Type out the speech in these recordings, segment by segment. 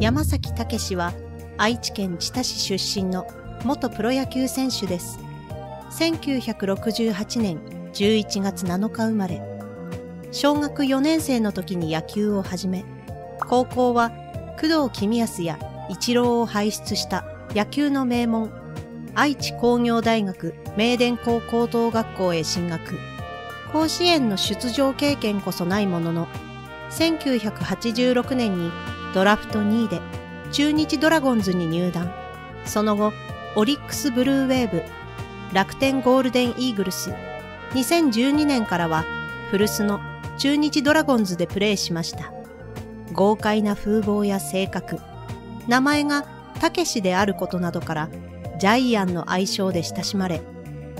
山崎武は愛知県知多市出身の元プロ野球選手です。1968年11月7日生まれ、小学4年生の時に野球を始め、高校は工藤公康や一郎を輩出した野球の名門、愛知工業大学名電高高等学校へ進学。甲子園の出場経験こそないものの、1986年にドラフト2位で中日ドラゴンズに入団。その後、オリックスブルーウェーブ、楽天ゴールデンイーグルス、2012年からは古巣の中日ドラゴンズでプレーしました。豪快な風貌や性格、名前がたけしであることなどからジャイアンの愛称で親しまれ、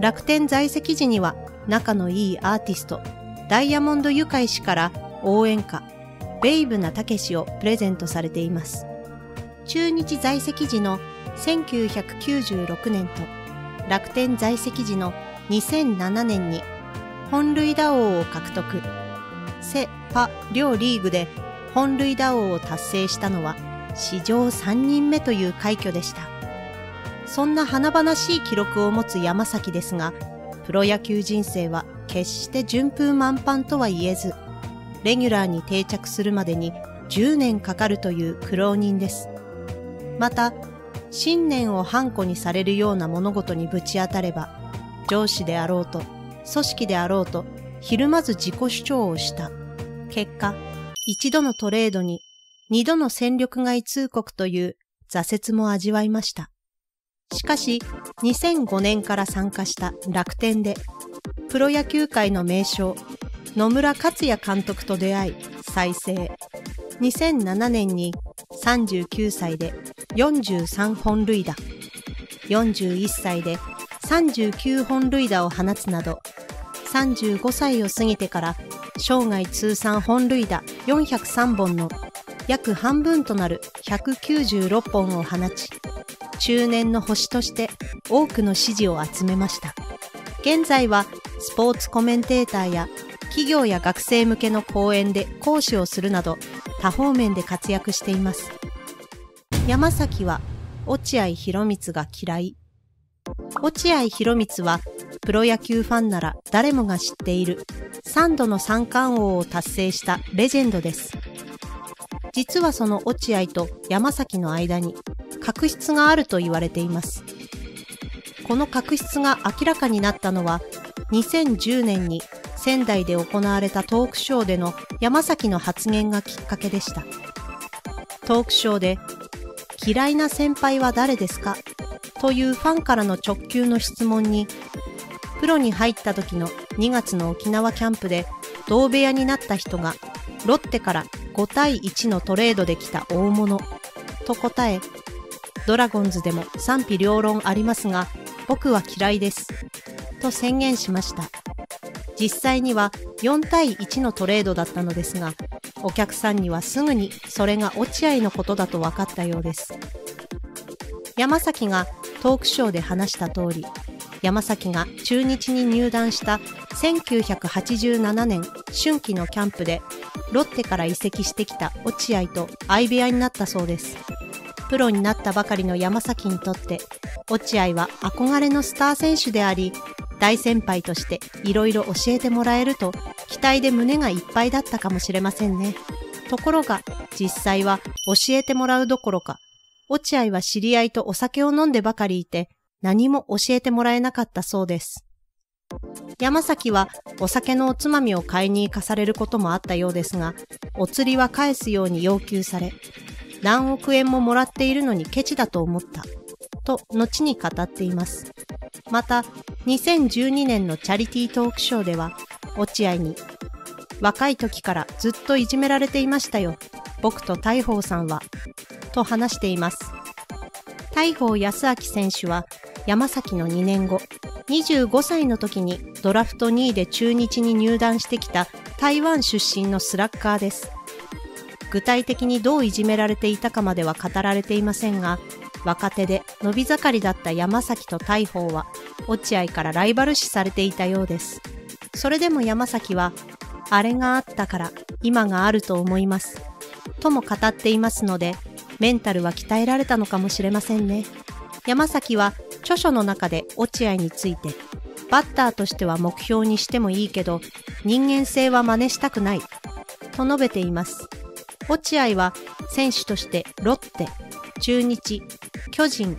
楽天在籍時には仲のいいアーティスト、ダイヤモンドユカイ氏から応援歌、ベイブなたけしをプレゼントされています。中日在籍時の1996年と楽天在籍時の2007年に本塁打王を獲得。セ・パ両リーグで本塁打王を達成したのは史上3人目という快挙でした。そんな華々しい記録を持つ山崎ですが、プロ野球人生は決して順風満帆とは言えず、レギュラーに定着するまでに10年かかるという苦労人です。また、信念を反固にされるような物事にぶち当たれば、上司であろうと、組織であろうと、ひるまず自己主張をした。結果、一度のトレードに二度の戦力外通告という挫折も味わいました。しかし、2005年から参加した楽天で、プロ野球界の名将、野村克也監督と出会い、再生。2007年に39歳で43本塁打、41歳で39本塁打を放つなど、35歳を過ぎてから生涯通算本塁打403本の約半分となる196本を放ち、中年の星として多くの支持を集めました。現在はスポーツコメンテーターや企業や学生向けの講演で講師をするなど多方面で活躍しています。山崎は落合博満が嫌い。落合博満はプロ野球ファンなら誰もが知っている3度の三冠王を達成したレジェンドです。実はその落合と山崎の間に確執があると言われています。この確執が明らかになったのは2010年に仙台で行われたトークショーでの山崎の発言がきっかけでした。トークショーで嫌いな先輩は誰ですか？というファンからの直球の質問にプロに入った時の2月の沖縄キャンプで同部屋になった人がロッテから5対1のトレードで来た大物と答え、ドラゴンズでも賛否両論ありますが、僕は嫌いです。と宣言しました。実際には4対1のトレードだったのですが、お客さんにはすぐにそれが落合のことだと分かったようです。山崎がトークショーで話した通り、山崎が中日に入団した1987年春季のキャンプでロッテから移籍してきた落合と相部屋になったそうです。プロになったばかりの山崎にとって落合は憧れのスター選手であり大先輩としていろいろ教えてもらえると期待で胸がいっぱいだったかもしれませんね。ところが実際は教えてもらうどころか落合は知り合いとお酒を飲んでばかりいて何も教えてもらえなかったそうです。山崎はお酒のおつまみを買いに行かされることもあったようですが、お釣りは返すように要求され、何億円ももらっているのにケチだと思った。と、後に語っています。また、2012年のチャリティートークショーでは、落合に、若い時からずっといじめられていましたよ。僕と大宝さんは。と話しています。大宝康明選手は、山崎の2年後、25歳の時にドラフト2位で中日に入団してきた台湾出身のスラッガーです。具体的にどういじめられていたかまでは語られていませんが、若手で伸び盛りだった山崎と大鵬は、落合からライバル視されていたようです。それでも山崎は、あれがあったから今があると思います。とも語っていますので、メンタルは鍛えられたのかもしれませんね。山崎は著書の中で落合について、バッターとしては目標にしてもいいけど、人間性は真似したくない、と述べています。落合は選手としてロッテ、中日、巨人、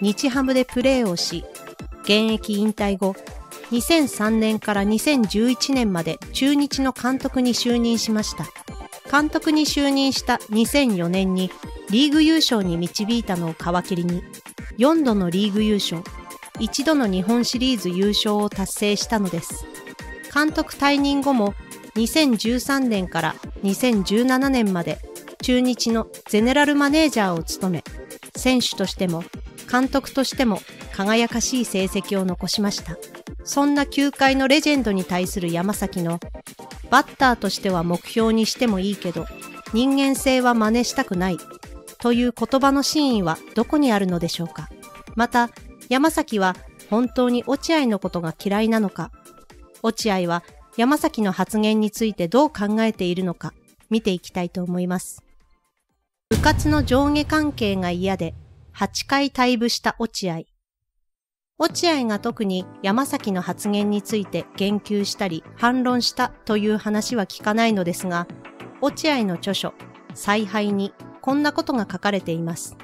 日ハムでプレーをし、現役引退後、2003年から2011年まで中日の監督に就任しました。監督に就任した2004年にリーグ優勝に導いたのを皮切りに、4度のリーグ優勝、1度の日本シリーズ優勝を達成したのです。監督退任後も2013年から2017年まで中日のゼネラルマネージャーを務め、選手としても監督としても輝かしい成績を残しました。そんな球界のレジェンドに対する山崎のバッターとしては目標にしてもいいけど人間性は真似したくないという言葉の真意はどこにあるのでしょうか。また山崎は本当に落合のことが嫌いなのか、落合は山崎の発言についてどう考えているのか見ていきたいと思います。部活の上下関係が嫌で8回退部した落合。落合が特に山崎の発言について言及したり反論したという話は聞かないのですが、落合の著書、采配にこんなことが書かれています。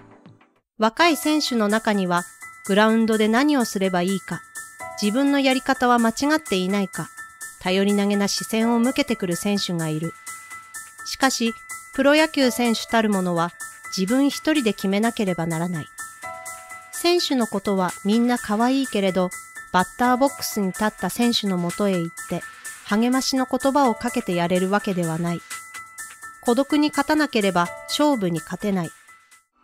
若い選手の中には、グラウンドで何をすればいいか、自分のやり方は間違っていないか、頼り投げな視線を向けてくる選手がいる。しかし、プロ野球選手たるものは自分一人で決めなければならない。選手のことはみんな可愛いけれど、バッターボックスに立った選手のもとへ行って、励ましの言葉をかけてやれるわけではない。孤独に勝たなければ勝負に勝てない。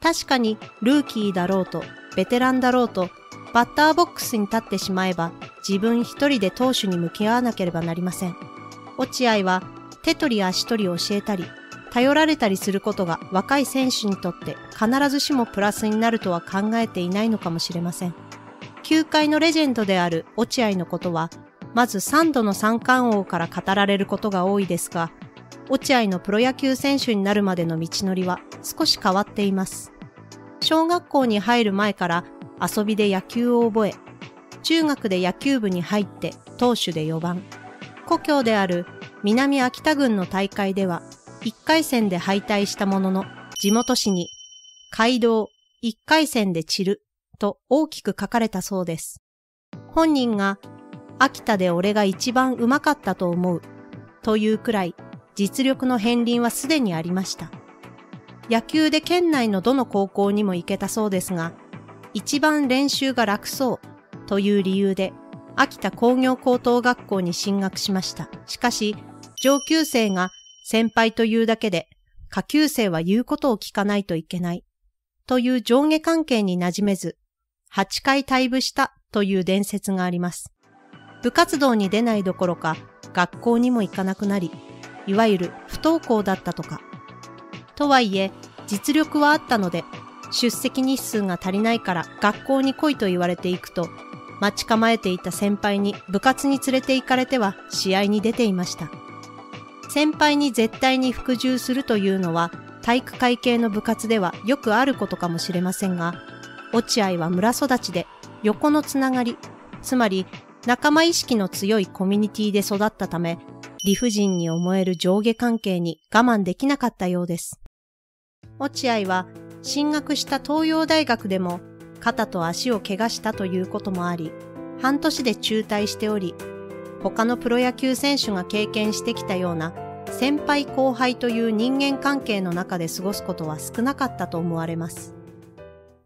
確かにルーキーだろうと、ベテランだろうと、バッターボックスに立ってしまえば自分一人で投手に向き合わなければなりません。落合は手取り足取り教えたり、頼られたりすることが若い選手にとって必ずしもプラスになるとは考えていないのかもしれません。球界のレジェンドである落合のことは、まず3度の三冠王から語られることが多いですが、落合のプロ野球選手になるまでの道のりは少し変わっています。小学校に入る前から遊びで野球を覚え、中学で野球部に入って投手で4番、故郷である南秋田郡の大会では1回戦で敗退したものの、地元紙に、街道1回戦で散ると大きく書かれたそうです。本人が、秋田で俺が一番うまかったと思うというくらい実力の片鱗はすでにありました。野球で県内のどの高校にも行けたそうですが、一番練習が楽そうという理由で秋田工業高等学校に進学しました。しかし、上級生が先輩というだけで下級生は言うことを聞かないといけないという上下関係に馴染めず、8回退部したという伝説があります。部活動に出ないどころか学校にも行かなくなり、いわゆる不登校だったとか。とはいえ、実力はあったので、出席日数が足りないから学校に来いと言われていくと、待ち構えていた先輩に部活に連れて行かれては試合に出ていました。先輩に絶対に服従するというのは体育会系の部活ではよくあることかもしれませんが、落合は村育ちで横のつながり、つまり仲間意識の強いコミュニティで育ったため、理不尽に思える上下関係に我慢できなかったようです。落合は進学した東洋大学でも肩と足を怪我したということもあり、半年で中退しており、他のプロ野球選手が経験してきたような先輩後輩という人間関係の中で過ごすことは少なかったと思われます。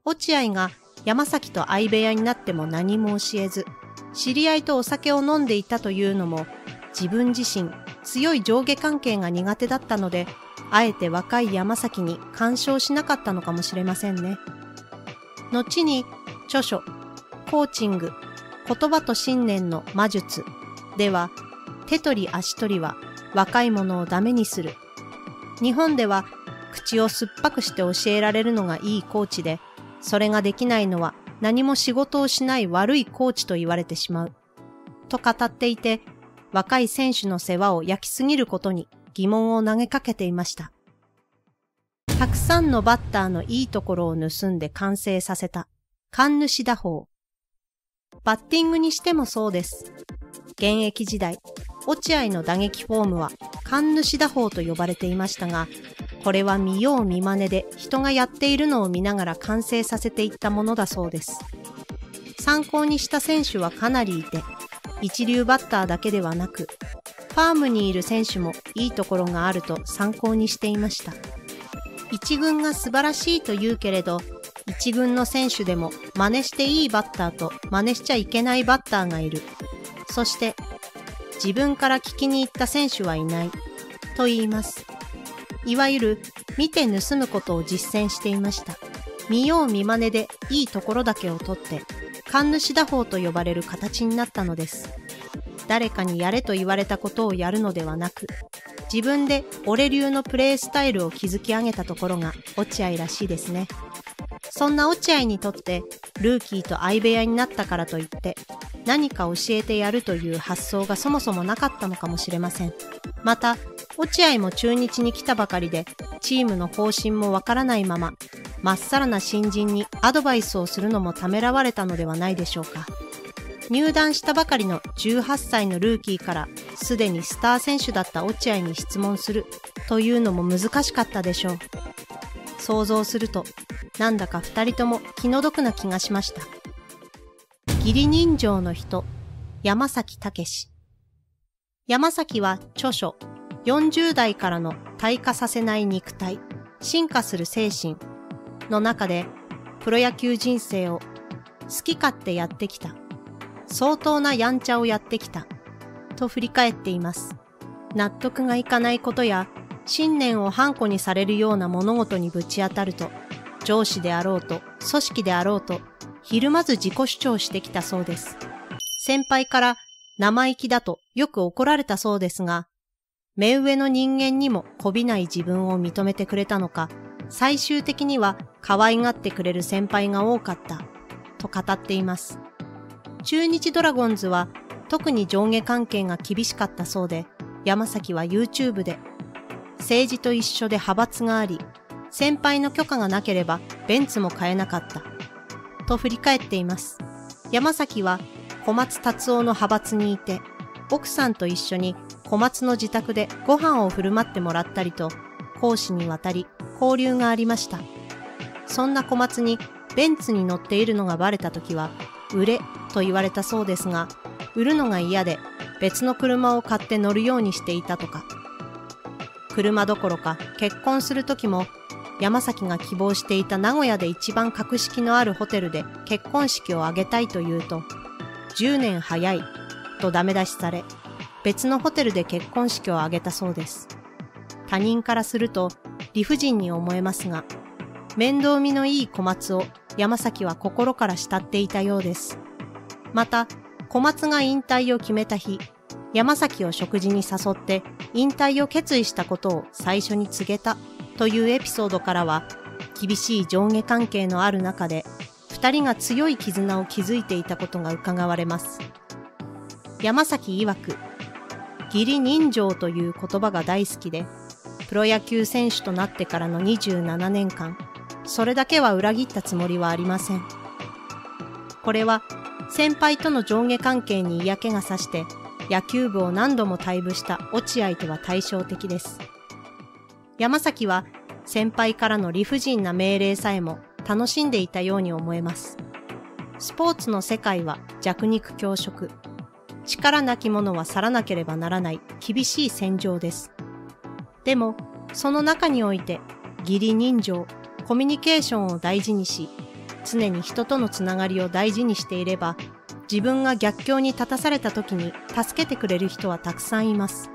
落合が山崎と相部屋になっても何も教えず、知り合いとお酒を飲んでいたというのも自分自身強い上下関係が苦手だったので、あえて若い山崎に干渉しなかったのかもしれませんね。後に著書、コーチング、言葉と信念の魔術では、手取り足取りは若い者をダメにする。日本では口を酸っぱくして教えられるのがいいコーチで、それができないのは何も仕事をしない悪いコーチと言われてしまう。と語っていて、若い選手の世話を焼きすぎることに疑問を投げかけていました。たくさんのバッターのいいところを盗んで完成させた、神主打法。バッティングにしてもそうです。現役時代、落合の打撃フォームは神主打法と呼ばれていましたが、これは見よう見真似で人がやっているのを見ながら完成させていったものだそうです。参考にした選手はかなりいて、一流バッターだけではなく、ファームにいる選手もいいところがあると参考にしていました。一軍が素晴らしいと言うけれど、一軍の選手でも真似していいバッターと真似しちゃいけないバッターがいる。そして、自分から聞きに行った選手はいない。と言います。いわゆる、見て盗むことを実践していました。見よう見真似でいいところだけを取って、神主打法と呼ばれる形になったのです。誰かにやれと言われたことをやるのではなく、自分で俺流のプレースタイルを築き上げたところが落合らしいですね。そんな落合にとってルーキーと相部屋になったからといって何か教えてやるという発想がそもそもなかったのかもしれません。また、落合も中日に来たばかりでチームの方針もわからないまままっさらな新人にアドバイスをするのもためらわれたのではないでしょうか。入団したばかりの18歳のルーキーからすでにスター選手だった落合に質問するというのも難しかったでしょう。想像するとなんだか二人とも気の毒な気がしました。義理人情の人、山崎武山崎は著書40代からの退化させない肉体、進化する精神の中でプロ野球人生を好き勝手やってきた。相当なやんちゃをやってきた、と振り返っています。納得がいかないことや、信念を反固にされるような物事にぶち当たると、上司であろうと、組織であろうと、ひるまず自己主張してきたそうです。先輩から生意気だとよく怒られたそうですが、目上の人間にもこびない自分を認めてくれたのか、最終的には可愛がってくれる先輩が多かった、と語っています。中日ドラゴンズは特に上下関係が厳しかったそうで、山崎は YouTube で、政治と一緒で派閥があり、先輩の許可がなければベンツも買えなかった。と振り返っています。山崎は小松達夫の派閥にいて、奥さんと一緒に小松の自宅でご飯を振る舞ってもらったりと、講師にわたり交流がありました。そんな小松にベンツに乗っているのがバレた時は、売れと言われたそうですが、売るのが嫌で別の車を買って乗るようにしていたとか。車どころか結婚する時も山崎が希望していた名古屋で一番格式のあるホテルで結婚式を挙げたいと言うと、10年早いとダメ出しされ、別のホテルで結婚式を挙げたそうです。他人からすると理不尽に思えますが、面倒見のいい小松を山崎は心から慕っていたようです。また、小松が引退を決めた日、山崎を食事に誘って引退を決意したことを最初に告げたというエピソードからは、厳しい上下関係のある中で、二人が強い絆を築いていたことが伺われます。山崎曰く、義理人情という言葉が大好きで、プロ野球選手となってからの27年間、それだけは裏切ったつもりはありません。これは先輩との上下関係に嫌気がさして野球部を何度も退部した落合とは対照的です。山崎は先輩からの理不尽な命令さえも楽しんでいたように思えます。スポーツの世界は弱肉強食。力なき者は去らなければならない厳しい戦場です。でも、その中において、義理人情、コミュニケーションを大事にし、常に人とのつながりを大事にしていれば、自分が逆境に立たされた時に助けてくれる人はたくさんいます。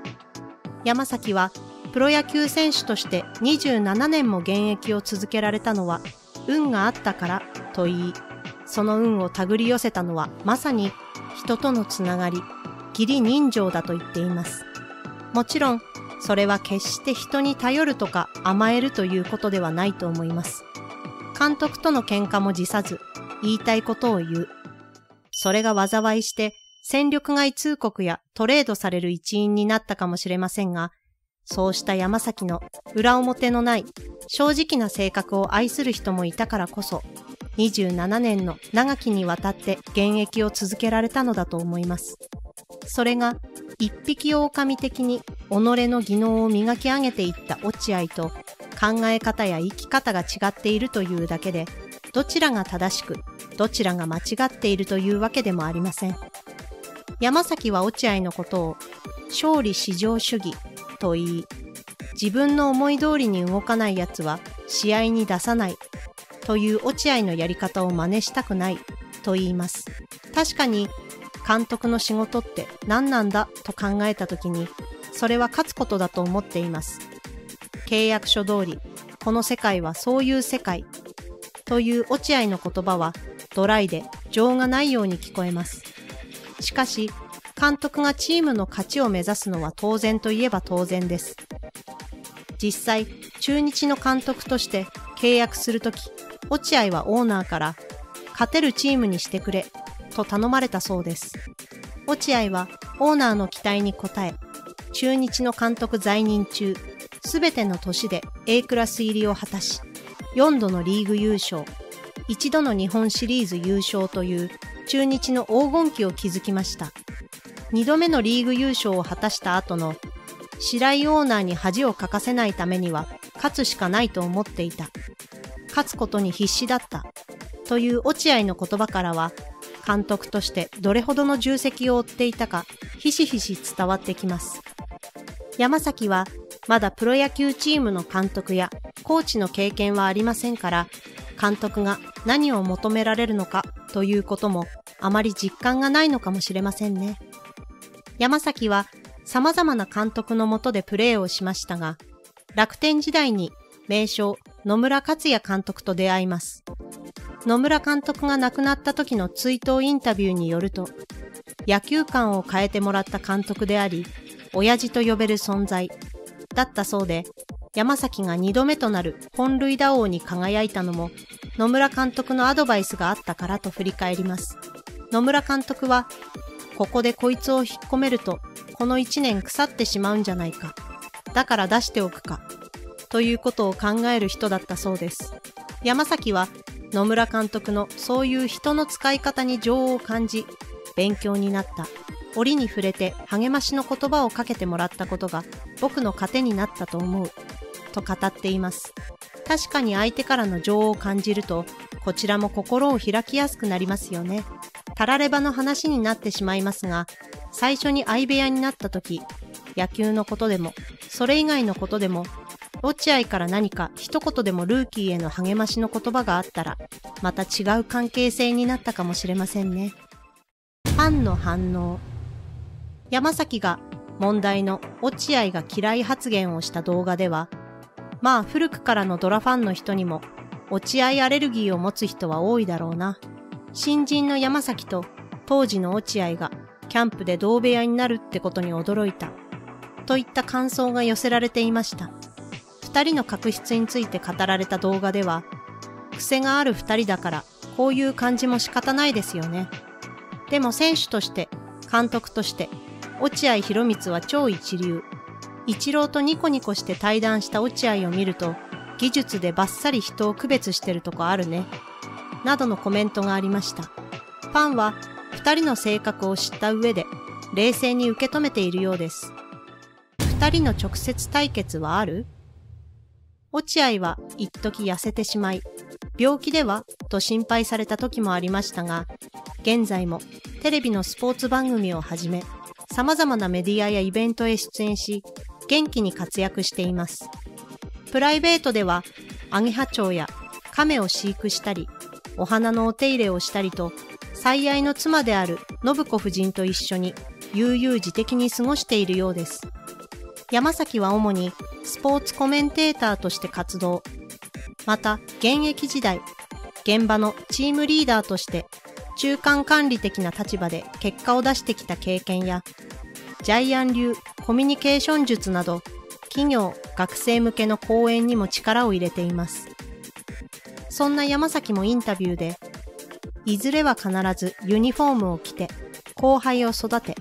山崎はプロ野球選手として27年も現役を続けられたのは運があったからと言い、その運を手繰り寄せたのはまさに人とのつながり、義理人情だと言っています。もちろんそれは決して人に頼るとか甘えるということではないと思います。監督との喧嘩も辞さず、言いたいことを言う。それが災いして、戦力外通告やトレードされる一因になったかもしれませんが、そうした山崎の裏表のない正直な性格を愛する人もいたからこそ、27年の長きにわたって現役を続けられたのだと思います。それが、一匹狼的に己の技能を磨き上げていった落合と考え方や生き方が違っているというだけで、どちらが正しく、どちらが間違っているというわけでもありません。山崎は落合のことを勝利至上主義と言い、自分の思い通りに動かない奴は試合に出さないという落合のやり方を真似したくないと言います。確かに監督の仕事って何なんだと考えた時にそれは勝つことだと思っています。契約書通りこの世界はそういう世界という落合の言葉はドライで情がないように聞こえます。しかし監督がチームの勝ちを目指すのは当然といえば当然です。実際、中日の監督として契約するとき、落合はオーナーから勝てるチームにしてくれと頼まれたそうです。落合はオーナーの期待に応え、中日の監督在任中、すべての年で A クラス入りを果たし、4度のリーグ優勝、1度の日本シリーズ優勝という中日の黄金期を築きました。2度目のリーグ優勝を果たした後の白井オーナーに恥をかかせないためには勝つしかないと思っていた。勝つことに必死だった。という落合の言葉からは、監督としてどれほどの重責を負っていたか、ひしひし伝わってきます。山崎は、まだプロ野球チームの監督やコーチの経験はありませんから、監督が何を求められるのかということもあまり実感がないのかもしれませんね。山崎は様々な監督のもとでプレーをしましたが、楽天時代に名将野村克也監督と出会います。野村監督が亡くなった時の追悼インタビューによると、野球観を変えてもらった監督であり、親父と呼べる存在だったそうで、山崎が2度目となる本塁打王に輝いたのも野村監督のアドバイスがあったからと振り返ります。野村監督は、ここでこいつを引っ込めるとこの1年腐ってしまうんじゃないか。だから出しておくか。ということを考える人だったそうです。山崎は野村監督のそういう人の使い方に情を感じ、勉強になった。折に触れて励ましの言葉をかけてもらったことが僕の糧になったと思う。と語っています。確かに相手からの情を感じると、こちらも心を開きやすくなりますよね。たらればの話になってしまいますが、最初に相部屋になった時、野球のことでも、それ以外のことでも、落合から何か一言でもルーキーへの励ましの言葉があったら、また違う関係性になったかもしれませんね。ファンの反応。山崎が問題の落合が嫌い発言をした動画では、まあ古くからのドラファンの人にも落合アレルギーを持つ人は多いだろうな。新人の山崎と当時の落合がキャンプで同部屋になるってことに驚いた。といった感想が寄せられていました。二人の確執について語られた動画では、癖がある二人だからこういう感じも仕方ないですよね。でも選手として、監督として、落合博光は超一流。一郎とニコニコして対談した落合を見ると、技術でバッサリ人を区別してるとこあるね。などのコメントがありました。ファンは二人の性格を知った上で冷静に受け止めているようです。二人の直接対決はある？落合は一時痩せてしまい、病気では？と心配された時もありましたが、現在もテレビのスポーツ番組をはじめ、様々なメディアやイベントへ出演し、元気に活躍しています。プライベートでは、アゲハチョウや亀を飼育したり、お花のお手入れをしたりと、最愛の妻である信子夫人と一緒に悠々自適に過ごしているようです。山崎は主にスポーツコメンテーターとして活動。また、現役時代、現場のチームリーダーとして中間管理的な立場で結果を出してきた経験や、ジャイアン流コミュニケーション術など、企業、学生向けの講演にも力を入れています。そんな山崎もインタビューで、いずれは必ずユニフォームを着て、後輩を育て、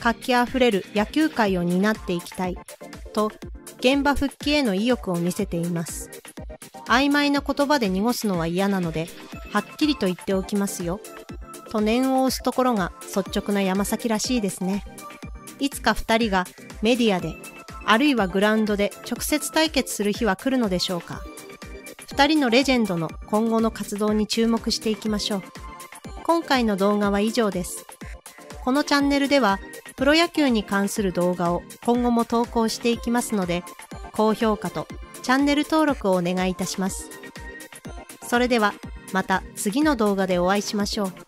活気あふれる野球界を担っていきたい、と、現場復帰への意欲を見せています。曖昧な言葉で濁すのは嫌なので、はっきりと言っておきますよ。と念を押すところが率直な山崎らしいですね。いつか二人がメディアで、あるいはグラウンドで直接対決する日は来るのでしょうか。2人のレジェンドの今後の活動に注目していきましょう。今回の動画は以上です。このチャンネルでは、プロ野球に関する動画を今後も投稿していきますので、高評価とチャンネル登録をお願いいたします。それでは、また次の動画でお会いしましょう。